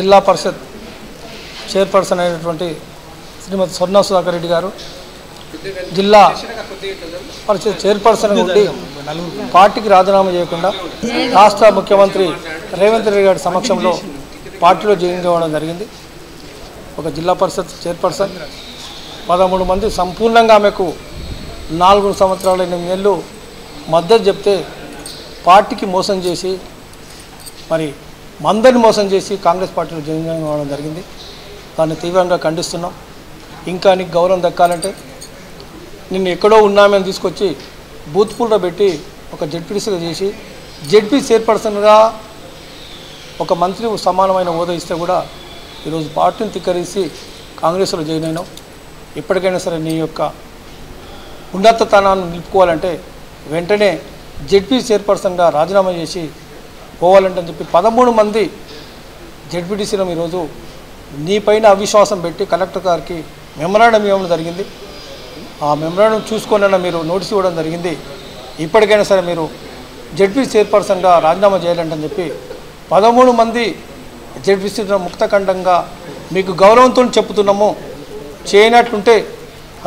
జిల్లా పరిషత్ చైర్పర్సన్ అయినటువంటి శ్రీమతి స్వర్ణ సుధాకర్ రెడ్డి గారు జిల్లా పరిషత్ చైర్పర్సన్ ఉండి పార్టీకి రాజీనామా చేయకుండా రాష్ట్ర ముఖ్యమంత్రి రేవంత్ రెడ్డి గారి సమక్షంలో పార్టీలో జాయిన్ కావడం జరిగింది. ఒక జిల్లా పరిషత్ చైర్పర్సన్ పదమూడు మంది సంపూర్ణంగా ఆమెకు నాలుగు సంవత్సరాలు ఎనిమిది నెలలు మద్దతు చెప్తే పార్టీకి మోసం చేసి మరి మందరిని మోసం చేసి కాంగ్రెస్ పార్టీలో జాయిన్ కావడం జరిగింది. దాన్ని తీవ్రంగా ఖండిస్తున్నాం. ఇంకా నీకు గౌరవం దక్కాలంటే నిన్ను ఎక్కడో ఉన్నామని తీసుకొచ్చి బూత్ పూల్లో పెట్టి ఒక జడ్పీసీగా చేసి జడ్పీ చైర్పర్సన్గా ఒక మంత్రి సమానమైన హోదా ఇస్తే కూడా ఈరోజు పార్టీని తిక్కరిసి కాంగ్రెస్లో జాయిన్ అయినాం. ఎప్పటికైనా సరే నీ యొక్క ఉన్నతతనాన్ని నిలుపుకోవాలంటే వెంటనే జడ్పీ చైర్పర్సన్గా రాజీనామా చేసి పోవాలంటే అని చెప్పి పదమూడు మంది జడ్పీటీసీలో ఈరోజు నీపైన అవిశ్వాసం పెట్టి కలెక్టర్ గారికి మెమరాండం ఇవ్వడం జరిగింది. ఆ మెమరాండం చూసుకొనైనా మీరు నోటీస్ ఇవ్వడం జరిగింది. ఇప్పటికైనా సరే మీరు జడ్పీ చైర్పర్సన్గా రాజీనామా చేయాలంటని చెప్పి పదమూడు మంది జడ్పీసీ ముక్తఖండంగా మీకు గౌరవంతో చెప్తున్నాము. చేయనట్లుంటే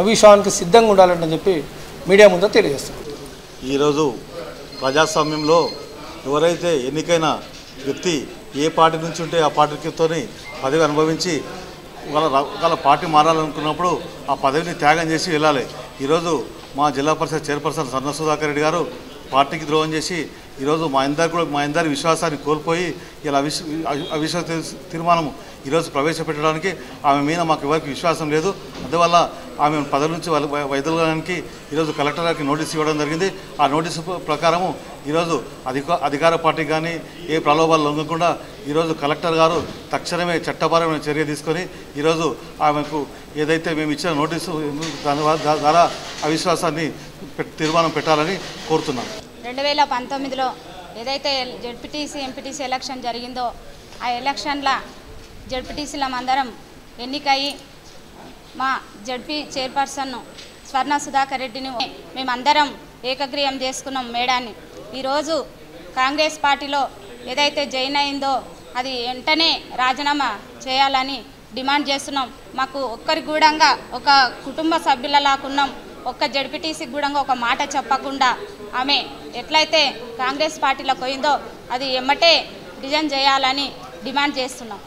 అవిశ్వాసానికి సిద్ధంగా ఉండాలంటని చెప్పి మీడియా ముందు తెలియజేస్తాం ఈరోజు ప్రజాస్వామ్యంలో ఎవరైతే ఎన్నికైన వ్యక్తి ఏ పార్టీ నుంచి ఉంటే ఆ పార్టీతోని పదవి అనుభవించి వాళ్ళ వాళ్ళ పార్టీ మారాలనుకున్నప్పుడు ఆ పదవిని త్యాగం చేసి వెళ్ళాలి. ఈరోజు మా జిల్లా పరిషత్ చైర్పర్సన్ సన్న సుధాకర్ రెడ్డి గారు పార్టీకి ద్రోహం చేసి ఈరోజు మా అందరు కూడా మా అందరి విశ్వాసాన్ని కోల్పోయి ఇలా అవిశ్ అవి- అవిశ్వాస తీర్మానం ఈరోజు ప్రవేశపెట్టడానికి ఆమె మీద మాకు ఎవరికి విశ్వాసం లేదు. అందువల్ల ఆమె పదవి నుంచి వైదొలగడానికి ఈరోజు కలెక్టర్ గారికి నోటీస్ ఇవ్వడం జరిగింది. ఆ నోటీసు ప్రకారము ఈరోజు అధిక అధికార పార్టీ కానీ ఏ ప్రలోభాలు లొంగకుండా ఈరోజు కలెక్టర్ గారు తక్షణమే చట్టపరమైన చర్య తీసుకొని ఈరోజు ఆమెకు ఏదైతే మేము ఇచ్చిన నోటీసు దాని ద్వారా అవిశ్వాసాన్ని తీర్మానం పెట్టాలని కోరుతున్నాను. రెండు వేల పంతొమ్మిదిలో ఏదైతే జడ్పీటీసీ ఎంపీటీసీ ఎలక్షన్ జరిగిందో ఆ ఎలక్షన్ల జడ్పీటీసీల అందరం ఎన్నికయి మా జడ్పీ చైర్పర్సన్ స్వర్ణ సుధాకర్ రెడ్డిని మేమందరం ఏకగ్రీయం చేసుకున్నాం మేడాన్ని. ఈరోజు కాంగ్రెస్ పార్టీలో ఏదైతే జాయిన్ అయిందో అది వెంటనే రాజీనామా చేయాలని డిమాండ్ చేస్తున్నాం. మాకు ఒక్కరి గూడంగా ఒక కుటుంబ సభ్యులలాకున్నాం ఒక్క జడ్పీటీసీకి గూడంగా ఒక మాట చెప్పకుండా ఆమె ఎట్లయితే కాంగ్రెస్ పార్టీలో పోయిందో అది ఎమ్మటే డిజైన్ చేయాలని డిమాండ్ చేస్తున్నాం.